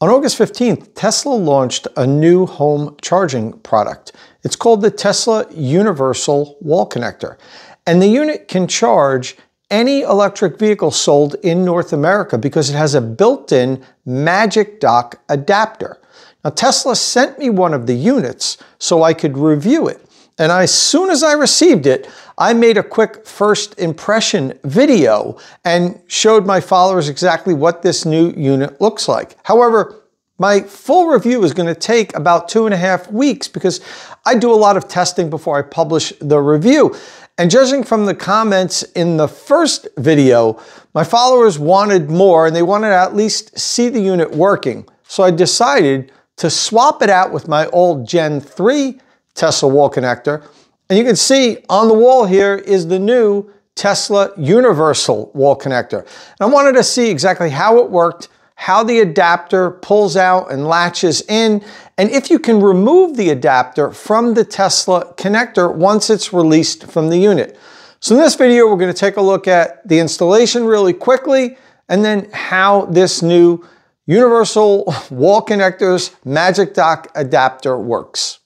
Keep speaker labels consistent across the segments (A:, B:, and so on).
A: On August 15th, Tesla launched a new home charging product. It's called the Tesla Universal Wall Connector. And the unit can charge any electric vehicle sold in North America because it has a built-in Magic Dock adapter. Now Tesla sent me one of the units so I could review it. And as soon as I received it, I made a quick first impression video and showed my followers exactly what this new unit looks like. However, my full review is going to take about two and a half weeks because I do a lot of testing before I publish the review. And judging from the comments in the first video, my followers wanted more and they wanted to at least see the unit working. So I decided to swap it out with my old Gen 3 Tesla wall connector. And you can see on the wall here is the new Tesla Universal wall connector. And I wanted to see exactly how it worked, how the adapter pulls out and latches in, and if you can remove the adapter from the Tesla connector once it's released from the unit. So in this video, we're gonna take a look at the installation really quickly, and then how this new Universal Wall Connectors Magic Dock adapter works.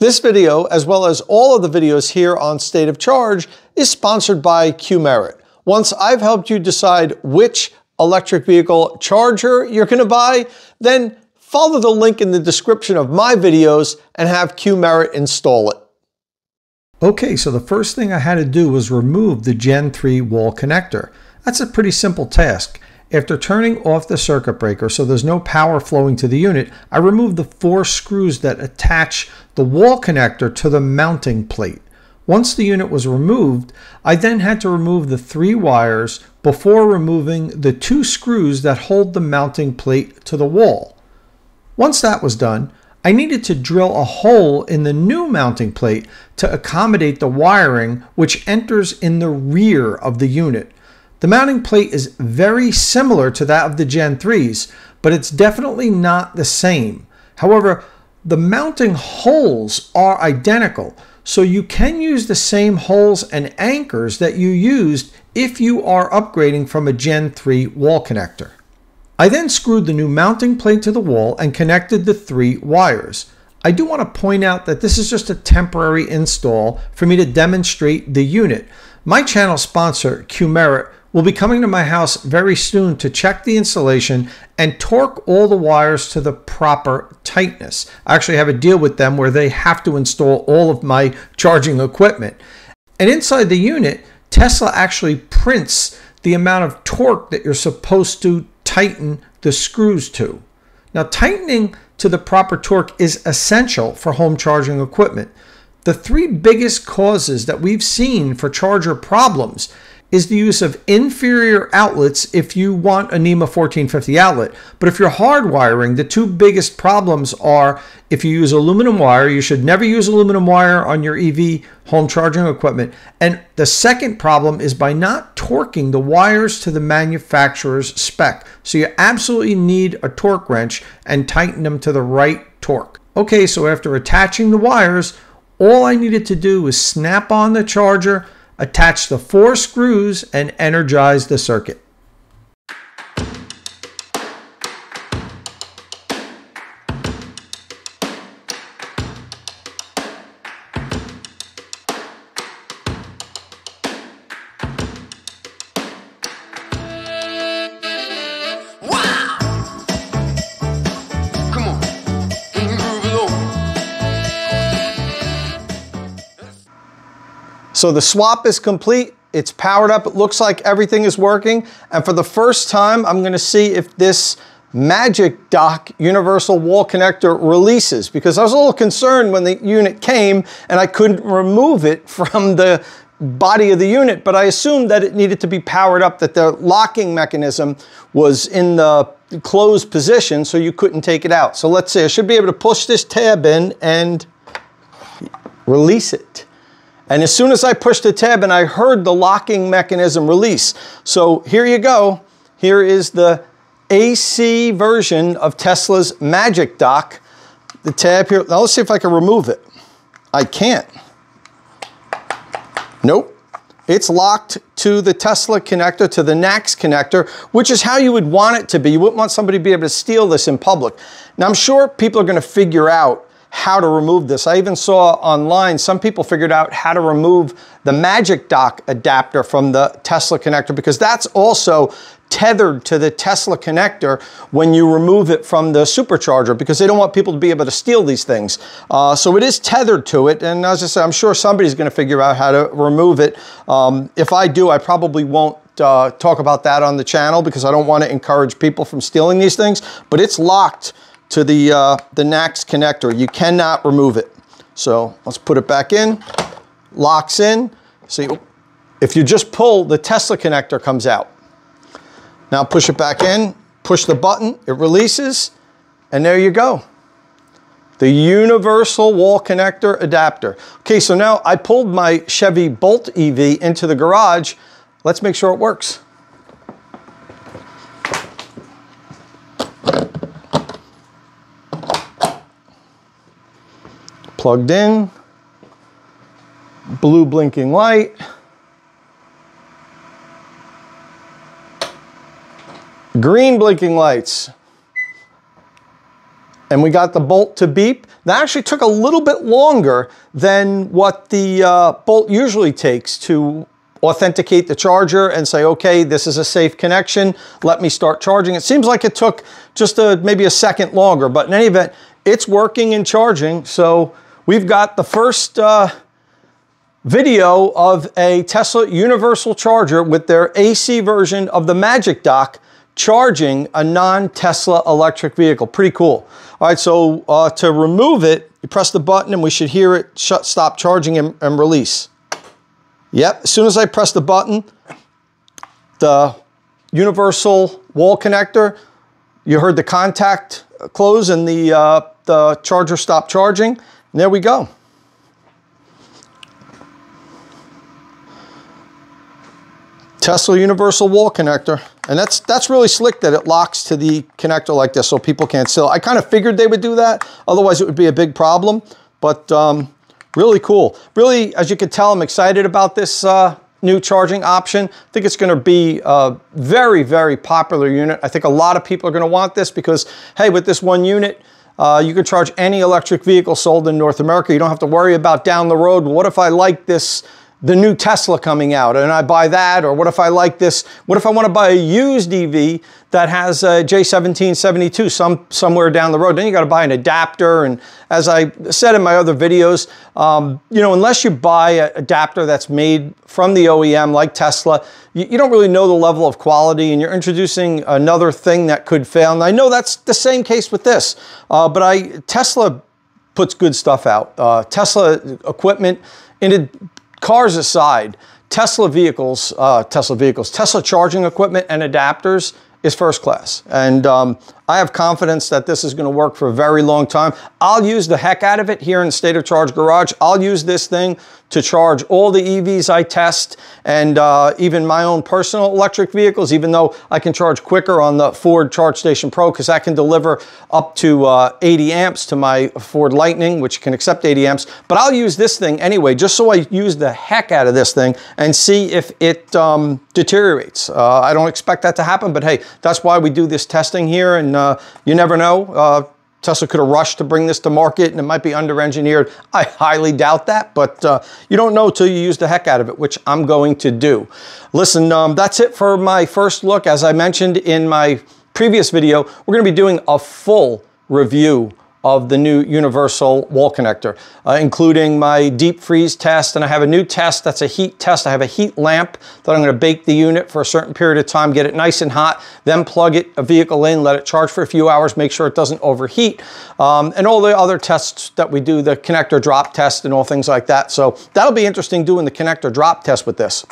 A: This video, as well as all of the videos here on State of Charge, is sponsored by Qmerit. Once I've helped you decide which electric vehicle charger you're going to buy, then follow the link in the description of my videos and have Qmerit install it. Okay, so the first thing I had to do was remove the Gen 3 wall connector. That's a pretty simple task. After turning off the circuit breaker so there's no power flowing to the unit, I removed the four screws that attach the wall connector to the mounting plate. Once the unit was removed, I then had to remove the three wires before removing the two screws that hold the mounting plate to the wall. Once that was done, I needed to drill a hole in the new mounting plate to accommodate the wiring which enters in the rear of the unit. The mounting plate is very similar to that of the Gen 3s, but it's definitely not the same. However, the mounting holes are identical, so you can use the same holes and anchors that you used if you are upgrading from a Gen 3 wall connector. I then screwed the new mounting plate to the wall and connected the three wires. I do want to point out that this is just a temporary install for me to demonstrate the unit. My channel sponsor, Qmerit, will be coming to my house very soon to check the installation and torque all the wires to the proper tightness. I actually have a deal with them where they have to install all of my charging equipment. And inside the unit, Tesla actually prints the amount of torque that you're supposed to tighten the screws to. Now, tightening to the proper torque is essential for home charging equipment. The three biggest causes that we've seen for charger problems is the use of inferior outlets if you want a NEMA 1450 outlet. But if you're hardwiring, the two biggest problems are if you use aluminum wire, you should never use aluminum wire on your EV home charging equipment. And the second problem is by not torquing the wires to the manufacturer's spec. So you absolutely need a torque wrench and tighten them to the right torque. Okay, so after attaching the wires, all I needed to do was snap on the charger, attach the four screws and energize the circuit. So the swap is complete. It's powered up. It looks like everything is working. And for the first time, I'm gonna see if this Magic Dock Universal Wall Connector releases because I was a little concerned when the unit came and I couldn't remove it from the body of the unit, but I assumed that it needed to be powered up, that the locking mechanism was in the closed position so you couldn't take it out. So let's see, I should be able to push this tab in and release it. And as soon as I pushed the tab and I heard the locking mechanism release. So here you go. Here is the AC version of Tesla's Magic Dock. The tab here, now let's see if I can remove it. I can't. Nope. It's locked to the Tesla connector, to the NACS connector, which is how you would want it to be. You wouldn't want somebody to be able to steal this in public. Now, I'm sure people are going to figure out how to remove this. I even saw online some people figured out how to remove the Magic Dock adapter from the Tesla connector because that's also tethered to the Tesla connector when you remove it from the supercharger because they don't want people to be able to steal these things. Uh, so it is tethered to it. And as I said, I'm sure somebody's going to figure out how to remove it. Um, if I do, I probably won't uh, talk about that on the channel because I don't want to encourage people from stealing these things, but it's locked to the, uh, the NACS connector. You cannot remove it. So let's put it back in, locks in. See, if you just pull, the Tesla connector comes out. Now push it back in, push the button, it releases, and there you go. The universal wall connector adapter. Okay, so now I pulled my Chevy Bolt EV into the garage. Let's make sure it works. Plugged in, blue blinking light. green blinking lights. And we got the bolt to beep. That actually took a little bit longer than what the uh, bolt usually takes to authenticate the charger and say, okay, this is a safe connection. Let me start charging. It seems like it took just a, maybe a second longer, but in any event, it's working and charging. So we've got the first uh, video of a Tesla universal charger with their AC version of the Magic Dock charging a non-Tesla electric vehicle. Pretty cool. All right, so uh, to remove it, you press the button and we should hear it shut, stop charging and, and release. Yep, as soon as I press the button, the universal wall connector, you heard the contact close and the, uh, the charger stop charging. And there we go. Tesla universal wall connector. And that's that's really slick that it locks to the connector like this so people can't steal. I kind of figured they would do that. Otherwise it would be a big problem. But um, really cool. Really, as you can tell, I'm excited about this uh, new charging option. I think it's going to be a very, very popular unit. I think a lot of people are going to want this because, hey, with this one unit, uh, you can charge any electric vehicle sold in North America. You don't have to worry about down the road, what if I like this the new Tesla coming out and I buy that? Or what if I like this? What if I want to buy a used EV that has a J1772 some, somewhere down the road? Then you got to buy an adapter. And as I said in my other videos, um, you know, unless you buy an adapter that's made from the OEM like Tesla, you, you don't really know the level of quality and you're introducing another thing that could fail. And I know that's the same case with this, uh, but I Tesla puts good stuff out. Uh, Tesla equipment, in it cars aside, Tesla vehicles, uh, Tesla vehicles, Tesla charging equipment and adapters is first class. And um, I have confidence that this is going to work for a very long time. I'll use the heck out of it here in State of Charge Garage. I'll use this thing to charge all the EVs I test and uh, even my own personal electric vehicles, even though I can charge quicker on the Ford Charge Station Pro because I can deliver up to uh, 80 amps to my Ford Lightning, which can accept 80 amps. But I'll use this thing anyway, just so I use the heck out of this thing and see if it um, deteriorates. Uh, I don't expect that to happen, but hey, that's why we do this testing here and uh, you never know. Uh, Tesla could have rushed to bring this to market and it might be under-engineered. I highly doubt that, but uh, you don't know till you use the heck out of it, which I'm going to do. Listen, um, that's it for my first look. As I mentioned in my previous video, we're going to be doing a full review of the new universal wall connector, uh, including my deep freeze test. And I have a new test that's a heat test. I have a heat lamp that I'm going to bake the unit for a certain period of time, get it nice and hot, then plug it, a vehicle in, let it charge for a few hours, make sure it doesn't overheat. Um, and all the other tests that we do, the connector drop test and all things like that. So that'll be interesting doing the connector drop test with this.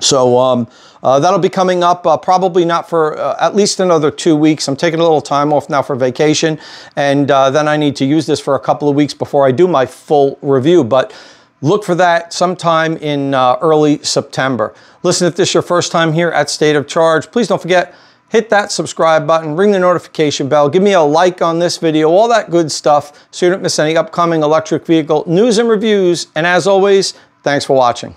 A: So um, uh, that'll be coming up uh, probably not for uh, at least another two weeks. I'm taking a little time off now for vacation, and uh, then I need to use this for a couple of weeks before I do my full review. But look for that sometime in uh, early September. Listen, if this is your first time here at State of Charge, please don't forget, hit that subscribe button, ring the notification bell, give me a like on this video, all that good stuff so you don't miss any upcoming electric vehicle news and reviews. And as always, thanks for watching.